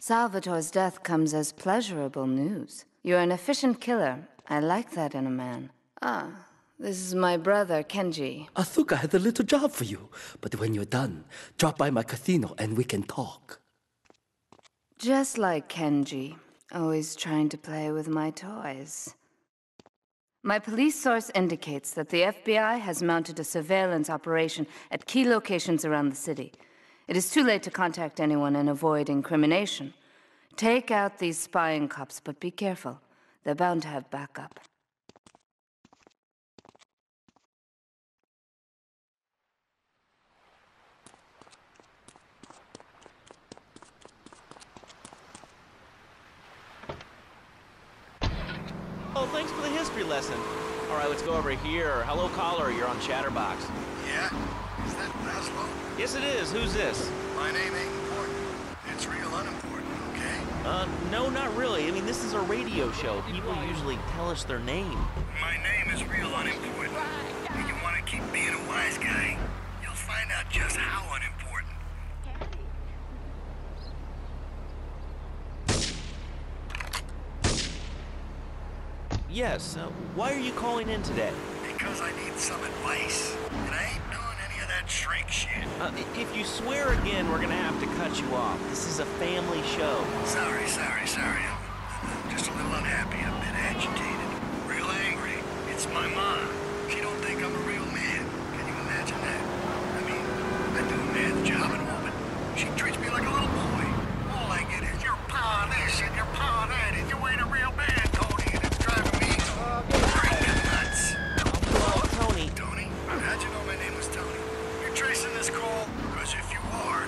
Salvatore's death comes as pleasurable news. You're an efficient killer. I like that in a man. Ah, this is my brother, Kenji. Asuka has a little job for you, but when you're done, drop by my casino and we can talk. Just like Kenji, always trying to play with my toys. My police source indicates that the FBI has mounted a surveillance operation at key locations around the city. It is too late to contact anyone and avoid incrimination. Take out these spying cops, but be careful. They're bound to have backup. Oh, thanks for the history lesson. All right, let's go over here. Hello, caller. You're on Chatterbox. Yeah? Is that Lazlow? Yes, it is. Who's this? My name ain't important. It's real unimportant, okay? Uh, no, not really. I mean, this is a radio show. People usually tell us their name. My name is real unimportant. And you want to keep being a wise guy, you'll find out just how unimportant. Yes. Uh, why are you calling in today? Because I need some advice. And I ain't doing that shrink shit. Uh, if you swear again, we're gonna have to cut you off. This is a family show. Sorry, sorry, this call? Because if you are,